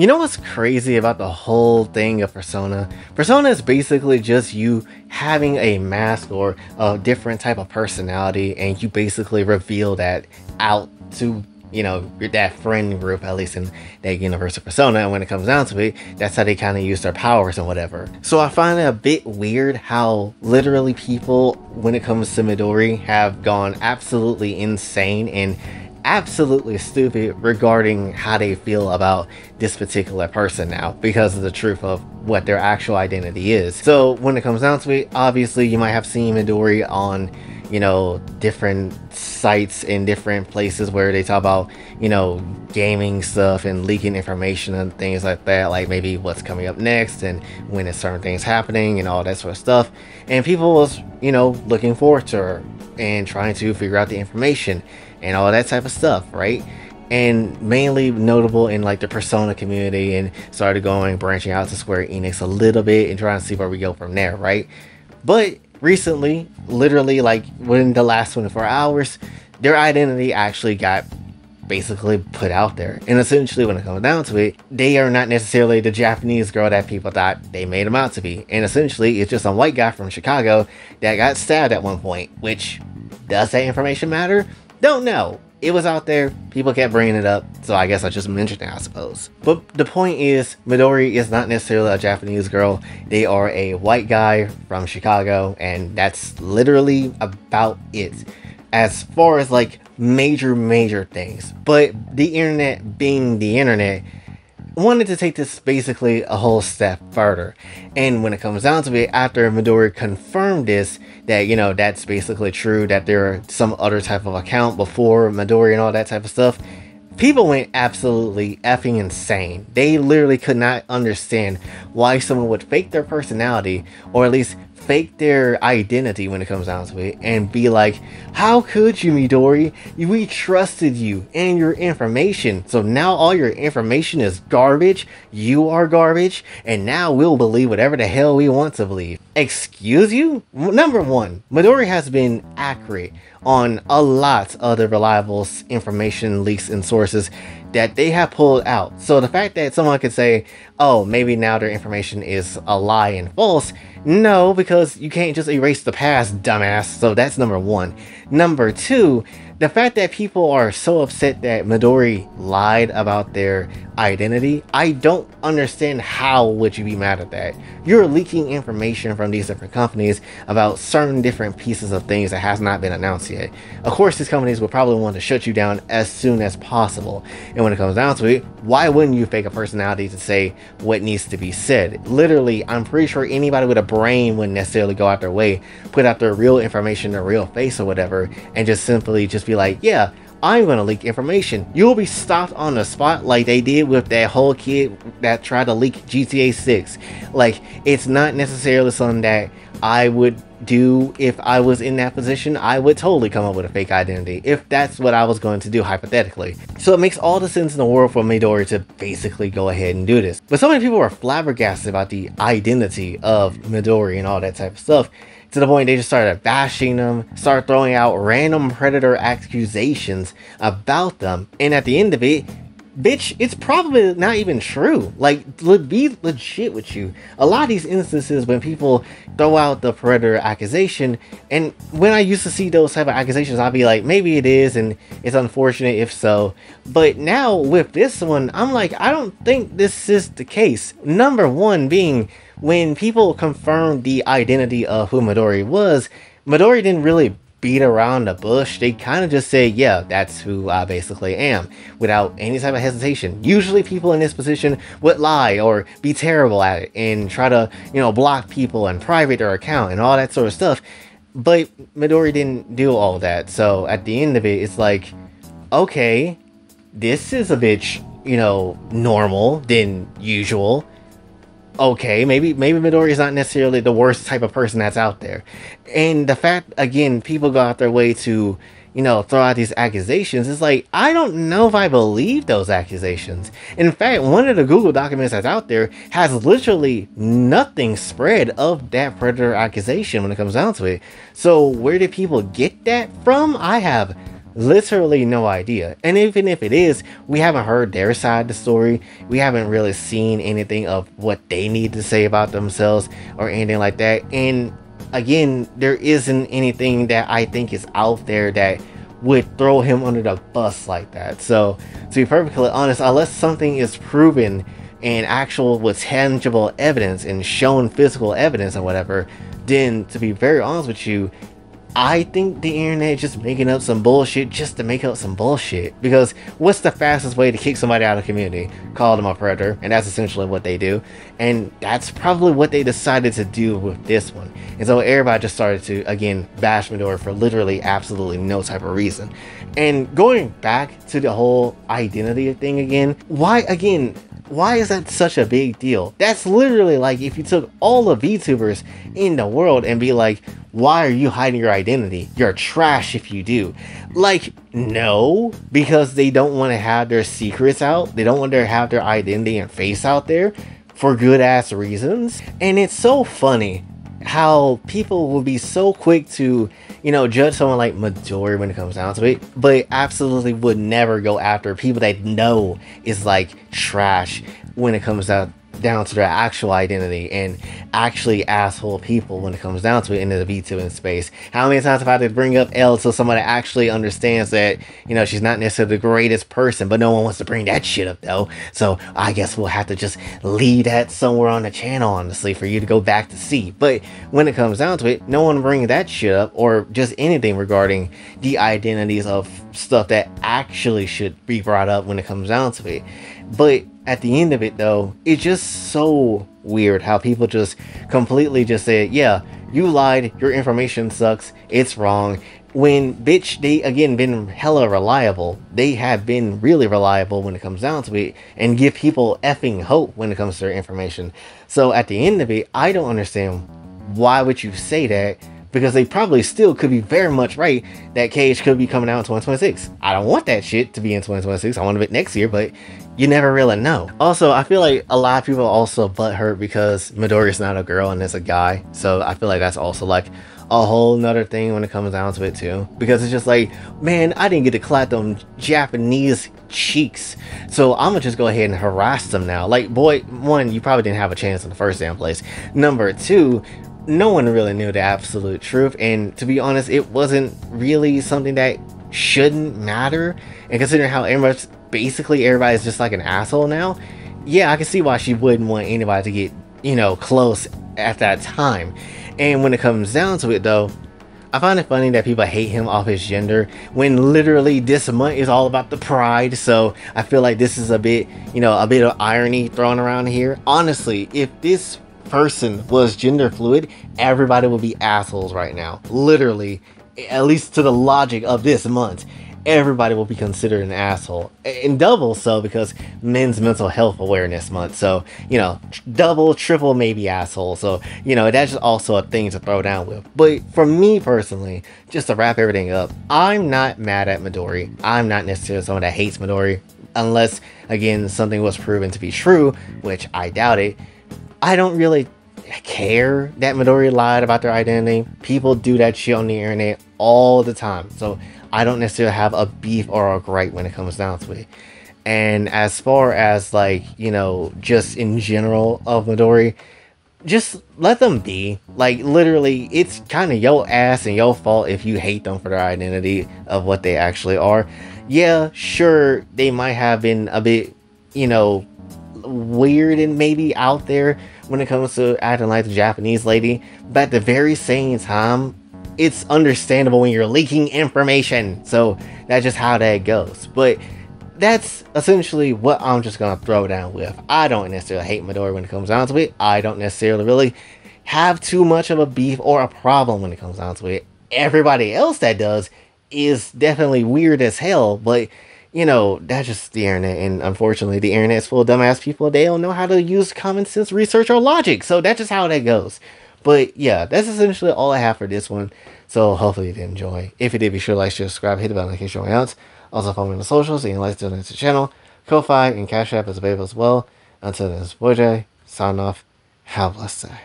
You know what's crazy about the whole thing of Persona? Persona is basically just you having a mask or a different type of personality, and you basically reveal that out to you know that friend group at least in that universe of persona and when it comes down to it that's how they kind of use their powers and whatever so i find it a bit weird how literally people when it comes to midori have gone absolutely insane and absolutely stupid regarding how they feel about this particular person now because of the truth of what their actual identity is. So when it comes down to it, obviously you might have seen Midori on, you know, different sites in different places where they talk about, you know, gaming stuff and leaking information and things like that, like maybe what's coming up next and when is certain things happening and all that sort of stuff. And people was, you know, looking forward to her and trying to figure out the information and all that type of stuff, right? And mainly notable in like the Persona community and started going branching out to Square Enix a little bit and trying to see where we go from there, right? But recently, literally like within the last 24 hours, their identity actually got basically put out there. And essentially, when it comes down to it, they are not necessarily the Japanese girl that people thought they made them out to be. And essentially, it's just a white guy from Chicago that got stabbed at one point, which does that information matter? Don't know. It was out there. People kept bringing it up. So I guess I just mentioned it, I suppose. But the point is, Midori is not necessarily a Japanese girl. They are a white guy from Chicago. And that's literally about it. As far as like major, major things. But the internet being the internet, wanted to take this basically a whole step further. And when it comes down to it, after Midori confirmed this, that you know that's basically true, that there are some other type of account before Midori and all that type of stuff, people went absolutely effing insane. They literally could not understand why someone would fake their personality or at least fake their identity when it comes down to it and be like, How could you, Midori? We trusted you and your information. So now all your information is garbage. You are garbage. And now we'll believe whatever the hell we want to believe. Excuse you? Number one, Midori has been accurate on a lot of the reliable information leaks and sources that they have pulled out. So the fact that someone could say, oh, maybe now their information is a lie and false, no, because you can't just erase the past, dumbass. So that's number one. Number two, the fact that people are so upset that Midori lied about their identity, I don't understand how would you be mad at that. You're leaking information from these different companies about certain different pieces of things that has not been announced yet. Of course, these companies will probably want to shut you down as soon as possible. And when it comes down to it, why wouldn't you fake a personality to say what needs to be said? Literally, I'm pretty sure anybody with a brain wouldn't necessarily go out their way, put out their real information, their real face or whatever, and just simply just be like, yeah, I'm gonna leak information. You'll be stopped on the spot like they did with that whole kid that tried to leak GTA 6. Like, it's not necessarily something that I would do if I was in that position. I would totally come up with a fake identity if that's what I was going to do hypothetically. So it makes all the sense in the world for Midori to basically go ahead and do this. But so many people are flabbergasted about the identity of Midori and all that type of stuff to the point they just started bashing them, start throwing out random predator accusations about them, and at the end of it, bitch, it's probably not even true. Like, to be legit with you. A lot of these instances when people throw out the predator accusation, and when I used to see those type of accusations, I'd be like, maybe it is, and it's unfortunate if so. But now with this one, I'm like, I don't think this is the case. Number one being when people confirmed the identity of who Midori was, Midori didn't really beat around the bush. They kind of just say, yeah, that's who I basically am, without any type of hesitation. Usually people in this position would lie or be terrible at it and try to, you know, block people and private their account and all that sort of stuff. But Midori didn't do all that. So at the end of it, it's like, okay, this is a bit, you know, normal than usual okay, maybe maybe Midori is not necessarily the worst type of person that's out there. And the fact again, people go out their way to, you know, throw out these accusations, it's like I don't know if I believe those accusations. In fact, one of the Google documents that's out there has literally nothing spread of that predator accusation when it comes down to it. So where did people get that from? I have literally no idea. And even if it is, we haven't heard their side of the story. We haven't really seen anything of what they need to say about themselves or anything like that. And again, there isn't anything that I think is out there that would throw him under the bus like that. So, to be perfectly honest, unless something is proven and actual with tangible evidence and shown physical evidence or whatever, then to be very honest with you, I think the internet is just making up some bullshit just to make up some bullshit. Because what's the fastest way to kick somebody out of community? Call them a predator, and that's essentially what they do. And that's probably what they decided to do with this one. And so everybody just started to, again, bash Midori for literally absolutely no type of reason. And going back to the whole identity thing again, why, again, why is that such a big deal? That's literally like if you took all the VTubers in the world and be like, why are you hiding your identity? You're trash if you do. Like, no, because they don't want to have their secrets out. They don't want to have their identity and face out there for good ass reasons. And it's so funny how people will be so quick to, you know, judge someone like Midori when it comes down to it, but absolutely would never go after people that know is like trash when it comes out down to their actual identity and actually asshole people when it comes down to it in the VTubing space. How many times have I had to bring up L to somebody actually understands that, you know, she's not necessarily the greatest person, but no one wants to bring that shit up though. So I guess we'll have to just leave that somewhere on the channel, honestly, for you to go back to see. But when it comes down to it, no one brings that shit up or just anything regarding the identities of stuff that actually should be brought up when it comes down to it. But at the end of it though, it's just so weird how people just completely just say, yeah, you lied, your information sucks, it's wrong. When bitch, they again been hella reliable. They have been really reliable when it comes down to it and give people effing hope when it comes to their information. So at the end of it, I don't understand why would you say that because they probably still could be very much right that Cage could be coming out in 2026. I don't want that shit to be in 2026. I want it next year, but you never really know. Also, I feel like a lot of people also butt hurt because Midori's not a girl and it's a guy. So I feel like that's also like a whole nother thing when it comes down to it too. Because it's just like, man, I didn't get to clap them Japanese cheeks. So I'm gonna just go ahead and harass them now. Like, boy, one, you probably didn't have a chance in the first damn place. Number two, no one really knew the absolute truth. And to be honest, it wasn't really something that shouldn't matter. And considering how everybody's basically everybody's just like an asshole now, yeah, I can see why she wouldn't want anybody to get, you know, close at that time. And when it comes down to it though, I find it funny that people hate him off his gender when literally this month is all about the pride. So I feel like this is a bit, you know, a bit of irony thrown around here. Honestly, if this person was gender fluid, everybody would be assholes right now. Literally, at least to the logic of this month, everybody will be considered an asshole. And double so because men's mental health awareness month. So, you know, double, triple, maybe asshole. So, you know, that's just also a thing to throw down with. But for me personally, just to wrap everything up, I'm not mad at Midori. I'm not necessarily someone that hates Midori. Unless, again, something was proven to be true, which I doubt it I don't really care that Midori lied about their identity. People do that shit on the internet all the time. So I don't necessarily have a beef or a gripe when it comes down to it. And as far as like, you know, just in general of Midori, just let them be. Like literally, it's kind of your ass and your fault if you hate them for their identity of what they actually are. Yeah, sure, they might have been a bit, you know, weird and maybe out there when it comes to acting like the Japanese lady, but at the very same time, it's understandable when you're leaking information. So that's just how that goes. But that's essentially what I'm just gonna throw down with. I don't necessarily hate Midori when it comes down to it. I don't necessarily really have too much of a beef or a problem when it comes down to it. Everybody else that does is definitely weird as hell, but you know, that's just the internet. And unfortunately, the internet's full of dumbass people. They don't know how to use common sense research or logic. So that's just how that goes. But yeah, that's essentially all I have for this one. So hopefully you did enjoy. If you did, be sure to like, share, subscribe, hit the bell case you're else. Also follow me on the socials and like to donate to the channel. Ko-Fi and Cash App is available as well. Until then, it's Boy J, sign off. Have a blessed day.